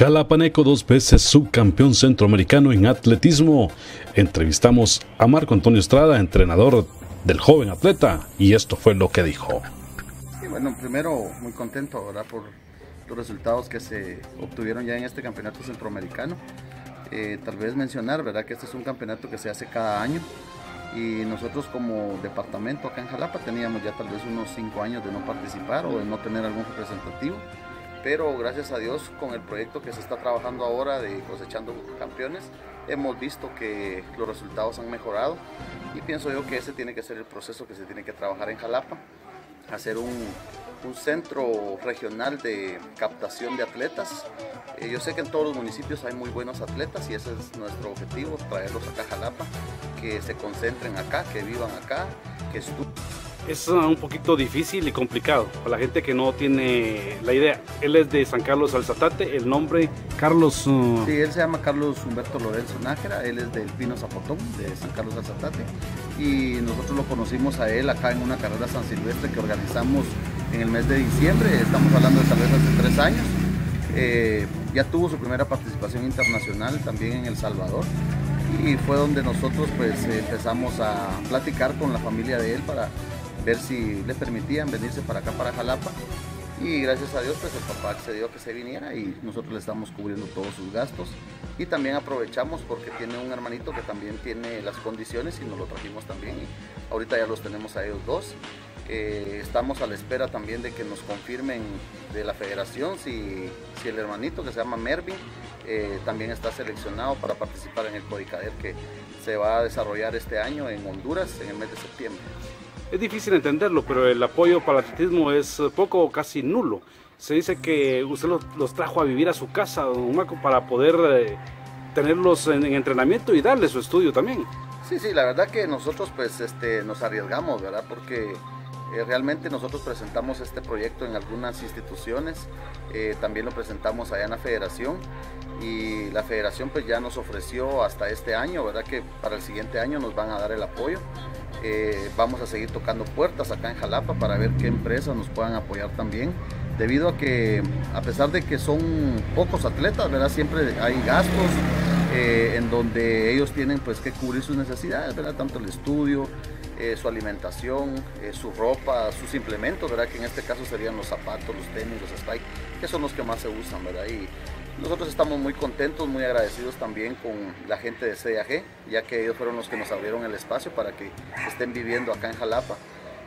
Jalapaneco, dos veces subcampeón centroamericano en atletismo. Entrevistamos a Marco Antonio Estrada, entrenador del joven atleta, y esto fue lo que dijo. bueno, primero muy contento ¿verdad? por los resultados que se obtuvieron ya en este campeonato centroamericano. Eh, tal vez mencionar ¿verdad? que este es un campeonato que se hace cada año y nosotros como departamento acá en Jalapa teníamos ya tal vez unos cinco años de no participar o de no tener algún representativo pero gracias a Dios con el proyecto que se está trabajando ahora de cosechando campeones, hemos visto que los resultados han mejorado y pienso yo que ese tiene que ser el proceso que se tiene que trabajar en Jalapa, hacer un, centro regional de captación de atletas. Eh, yo sé que en todos los municipios hay muy buenos atletas y ese es nuestro objetivo, traerlos acá a Jalapa, que se concentren acá, que vivan acá, que estudien es un poquito difícil y complicado para la gente que no tiene la idea. Él es de San Carlos Alzatate, el nombre Carlos... Uh, sí, él se llama Carlos Humberto Lorenzo Nájera, él es del Pino Zapotón, de San Carlos Alzatate, y nosotros lo conocimos a él acá en una carrera San Silvestre que organizamos en el mes de diciembre, estamos hablando de tal vez hace tres años. Eh, ya tuvo su primera participación internacional también en El Salvador y fue donde nosotros pues empezamos a platicar con la familia de él para ver si le permitían venirse para acá, para Jalapa. Y gracias a Dios, pues el papá accedió a que se viniera y nosotros le estamos cubriendo todos sus gastos. Y también aprovechamos porque tiene un hermanito que también tiene las condiciones y nos lo trajimos también. Y ahorita ya los tenemos a ellos dos. Eh, estamos a la espera también de que nos confirmen de la federación si, si el hermanito que se llama Mervin eh, también está seleccionado para participar en el Codicader que se va a desarrollar este año en Honduras en el mes de septiembre. Es difícil entenderlo, pero el apoyo para el atletismo es poco o casi nulo. Se dice que usted los, trajo a vivir a su casa, don Marco, para poder eh, tenerlos en, entrenamiento y darles su estudio también. Sí, sí, la verdad que nosotros pues este, nos arriesgamos, ¿verdad? Porque eh, realmente nosotros presentamos este proyecto en algunas instituciones, eh, también lo presentamos allá en la federación y la federación pues ya nos ofreció hasta este año, ¿verdad? Que para el siguiente año nos van a dar el apoyo. Eh, vamos a seguir tocando puertas acá en Jalapa para ver qué empresas nos puedan apoyar también, debido a que a pesar de que son pocos atletas, ¿verdad? siempre hay gastos eh, en donde ellos tienen pues que cubrir sus necesidades, ¿verdad? tanto el estudio, eh, su alimentación, su ropa, sus implementos, ¿verdad? que en este caso serían los zapatos, los tenis, los spikes, que son los que más se usan. ¿verdad? Y, nosotros estamos muy contentos, muy agradecidos también con la gente de CAG, ya que ellos fueron los que nos abrieron el espacio para que estén viviendo acá en Jalapa.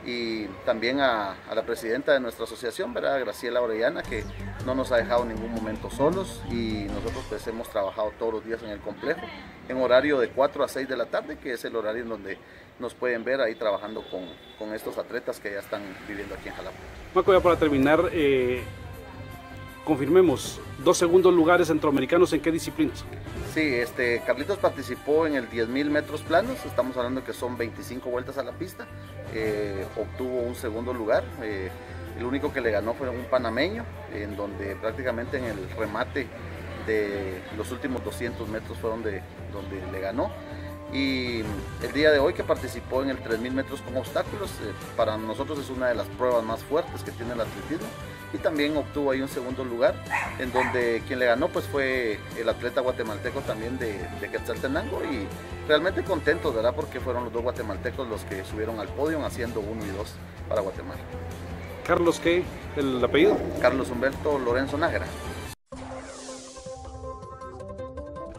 Y también a, la presidenta de nuestra asociación, ¿verdad? Graciela Orellana, que no nos ha dejado en ningún momento solos y nosotros pues hemos trabajado todos los días en el complejo, en horario de 4 a 6 de la tarde, que es el horario en donde nos pueden ver ahí trabajando con, estos atletas que ya están viviendo aquí en Jalapa. Marco, ya para terminar, eh, confirmemos, dos segundos lugares centroamericanos en qué disciplinas. Sí, este, Carlitos participó en el 10.000 metros planos, estamos hablando que son 25 vueltas a la pista, eh, obtuvo un segundo lugar, eh, el único que le ganó fue un panameño, en donde prácticamente en el remate de los últimos 200 metros fue donde, donde le ganó. Y el día de hoy que participó en el 3.000 metros con obstáculos, eh, para nosotros es una de las pruebas más fuertes que tiene el atletismo y también obtuvo ahí un segundo lugar, en donde quien le ganó pues fue el atleta guatemalteco también de, de Quetzaltenango y realmente contentos, ¿verdad? Porque fueron los dos guatemaltecos los que subieron al podio haciendo uno y dos para Guatemala. Carlos, ¿qué? ¿El apellido? Carlos Humberto Lorenzo Nájera.